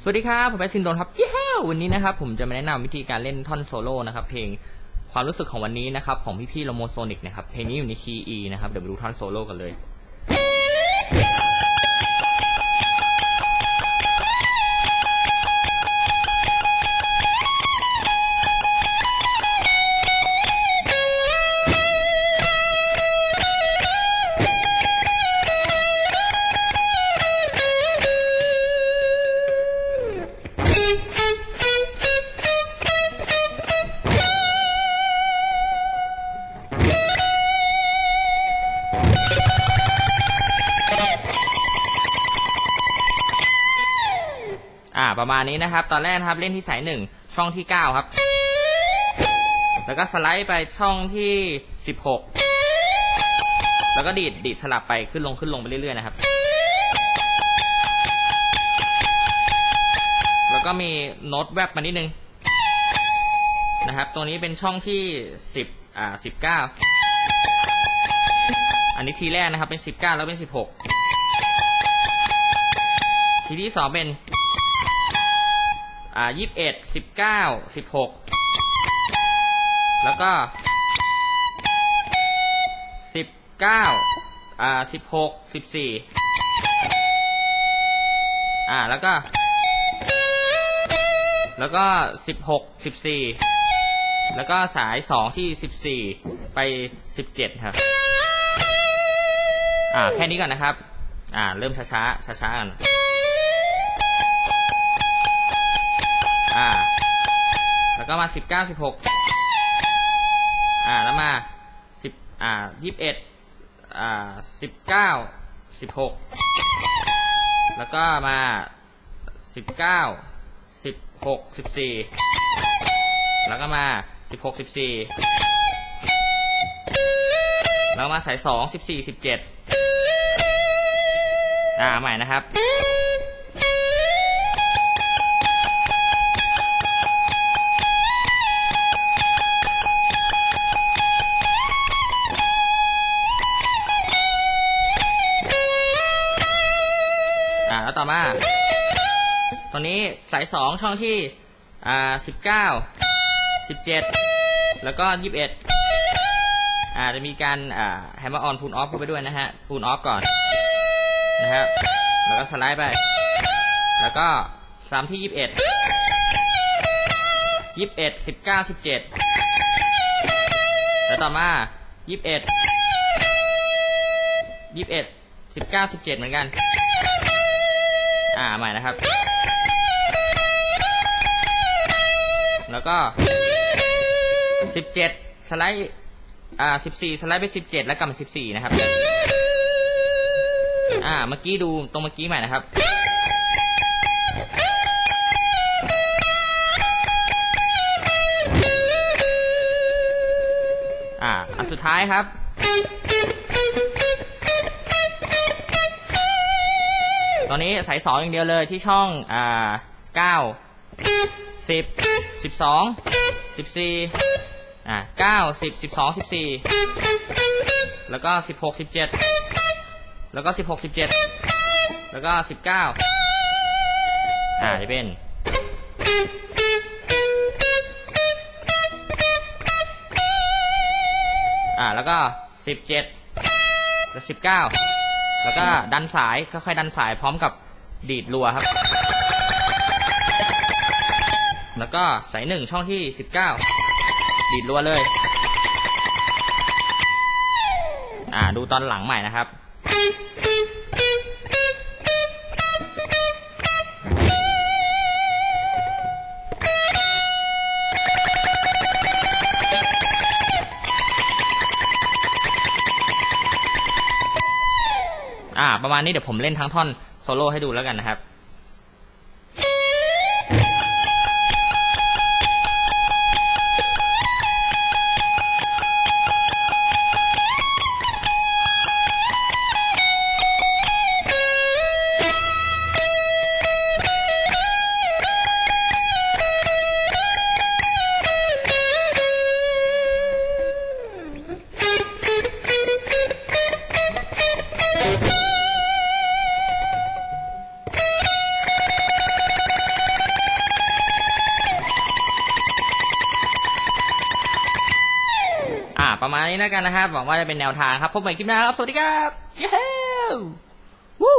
สวัสดีครับ ผมแอดซินโดนครับเย้วันนี้นะครับผมจะมาแนะนำวิธีการเล่นท่อนโซโล่นะครับเพลงความรู้สึกของวันนี้นะครับของพี่ๆ LOMOSONIC นะครับเพลงนี้อยู่ในคีย์ E นะครับเดี๋ยวไปดูท่อนโซโล่กันเลย ประมาณนี้นะครับ ตอนแรกนะครับเล่นที่สายหนึ่งช่องที่เก้าครับ แล้วก็สไลด์ไปช่องที่สิบหกแล้วก็ดีดดีดสลับไปขึ้นลงขึ้นลงไปเรื่อยๆนะครับ แล้วก็มีโน้ตแวบมานิดนึงนะครับตรงนี้เป็นช่องที่สิบอ่าสิบเก้าอันนี้ทีแรกนะครับเป็นสิบเก้าแล้วเป็นสิบหกทีที่สองเป็น อ่ายี่สิบเอ็ดสิบเก้าสิบหกแล้วก็สิบเก้าอ่าสิบหกสิบสี่อ่าแล้วก็ แล้วก็สิบหกสิบสี่แล้วก็สายสองที่สิบสี่ไปสิบเจ็ดครับอ่าแค่นี้ก่อนนะครับ อ่าเริ่มช้าช้าช้าๆกัน แล้วมาสิบเก้าสิบหกอ่าแล้วมาสิบอ่ายี่สิบเอ็ดอ่าสิบเก้าสิบหกแล้วก็มาสิบเก้าสิบหกสิบสี่แล้วก็มาสิบหกสิบสี่แล้วมาสายสองสิบสี่สิบเจ็ดอ่าใหม่นะครับ แล้วต่อมา ตรงนี้สายสองช่องที่อ่าสิบเก้าสิบเจ็ดแล้วก็ยี่สิบเอ็ดอ่าจะมีการอ่า hammer on pull off เข้าไปด้วยนะฮะ pull off ก่อนนะครับแล้วก็สไลด์ไป แล้วก็ซ้ำที่ยี่สิบเอ็ดยี่สิบเอ็ดสิบเก้าสิบเจ็ดแล้วต่อมายี่สิบเอ็ดยี่สิบเอ็ดสิบเก้าสิบเจ็ดเหมือนกัน อ่าใหม่นะครับ แล้วก็สิบเจ็ดสไลด์อ่าสิบสี่สไลด์ไปสิบเจ็ดแล้วกลับมาสิบสี่นะครับ อ่าเมื่อกี้ดูตรงเมื่อกี้ใหม่นะครับอ่าอันสุดท้ายครับ ตอนนี้สายสองอย่างเดียวเลยที่ช่องอ่าเก้าสิบสิบสองสิบสี่อ่าเก้าสิบสิบสองสิบสี่แล้วก็สิบหกสิบเจ็ดแล้วก็สิบหกสิบเจ็ดแล้วก็สิบเก้าอ่าจะเป็นอ่าแล้วก็สิบเจ็ดแล้วสิบเก้า แล้วก็ดันสายค่อยๆดันสายพร้อมกับดีดรัวครับ แล้วก็สายหนึ่งช่องที่สิบเก้าดีดรัวเลย อ่าดูตอนหลังใหม่นะครับ อ่า ประมาณนี้เดี๋ยวผมเล่นทั้งท่อนโซโล่ให้ดูแล้วกันนะครับ ประมาณนี้แล้วกันนะครับ หวังว่าจะเป็นแนวทางครับ พบกันใหม่คลิปหน้าครับ สวัสดีครับ เย้ วู้